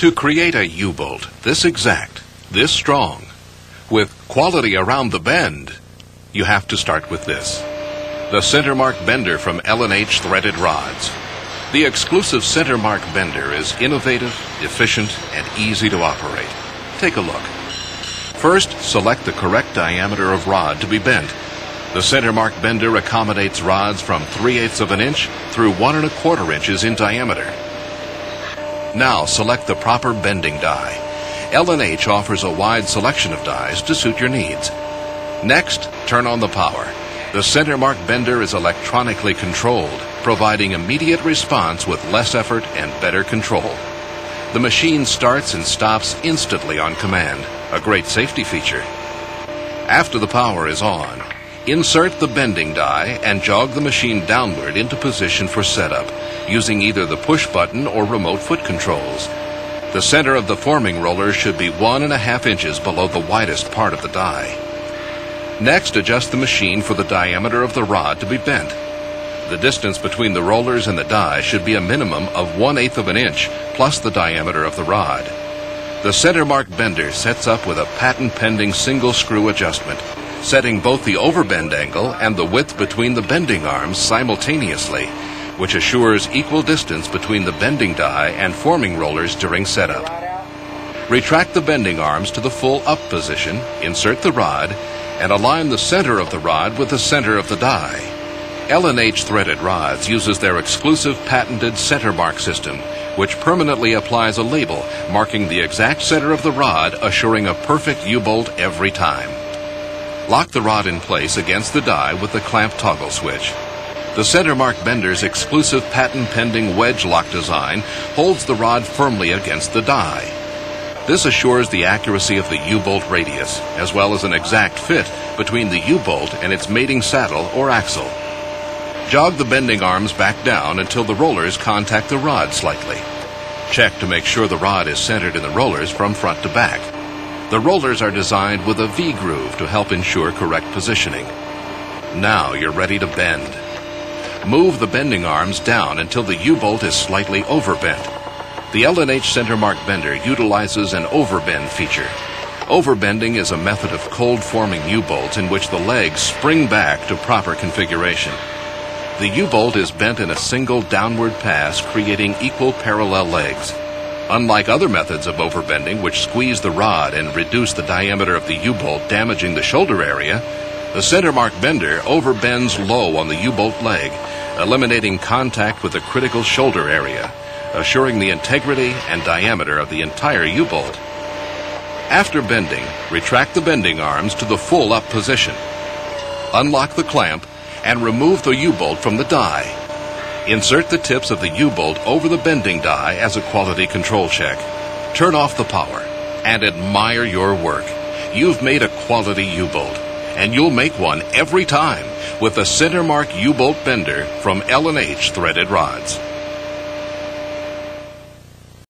To create a U-bolt this exact, this strong, with quality around the bend, you have to start with this. The Centermark Bender from L&H Threaded Rods. The exclusive Centermark Bender is innovative, efficient, and easy to operate. Take a look. First, select the correct diameter of rod to be bent. The Centermark Bender accommodates rods from 3 eighths of an inch through 1 and a quarter inches in diameter. Now select the proper bending die. L&H offers a wide selection of dies to suit your needs. Next, turn on the power. The Centermark bender is electronically controlled, providing immediate response with less effort and better control. The machine starts and stops instantly on command, a great safety feature. After the power is on, insert the bending die and jog the machine downward into position for setup using either the push button or remote foot controls. The center of the forming roller should be one and a half inches below the widest part of the die. Next, adjust the machine for the diameter of the rod to be bent. The distance between the rollers and the die should be a minimum of one eighth of an inch plus the diameter of the rod. The Centermark bender sets up with a patent pending single screw adjustment, setting both the overbend angle and the width between the bending arms simultaneously which assures equal distance between the bending die and forming rollers during setup. Retract the bending arms to the full up position, insert the rod, and align the center of the rod with the center of the die. L&H Threaded Rods uses their exclusive patented center mark system, which permanently applies a label marking the exact center of the rod, assuring a perfect U-bolt every time. Lock the rod in place against the die with the clamp toggle switch. The Centermark bender's exclusive patent pending wedge lock design holds the rod firmly against the die. This assures the accuracy of the U-bolt radius, as well as an exact fit between the U-bolt and its mating saddle or axle. Jog the bending arms back down until the rollers contact the rod slightly. Check to make sure the rod is centered in the rollers from front to back. The rollers are designed with a V groove to help ensure correct positioning. Now you're ready to bend. Move the bending arms down until the U-bolt is slightly overbent. The L&H Centermark bender utilizes an overbend feature. Overbending is a method of cold forming U-bolts in which the legs spring back to proper configuration. The U-bolt is bent in a single downward pass, creating equal parallel legs. Unlike other methods of overbending, which squeeze the rod and reduce the diameter of the U-bolt, damaging the shoulder area, the Centermark bender overbends low on the U-bolt leg, eliminating contact with the critical shoulder area, assuring the integrity and diameter of the entire U-bolt. After bending, retract the bending arms to the full up position. Unlock the clamp and remove the U-bolt from the die. Insert the tips of the U-bolt over the bending die as a quality control check. Turn off the power and admire your work. You've made a quality U-bolt and you'll make one every time with the Centermark U-bolt bender from L&H Threaded Rods.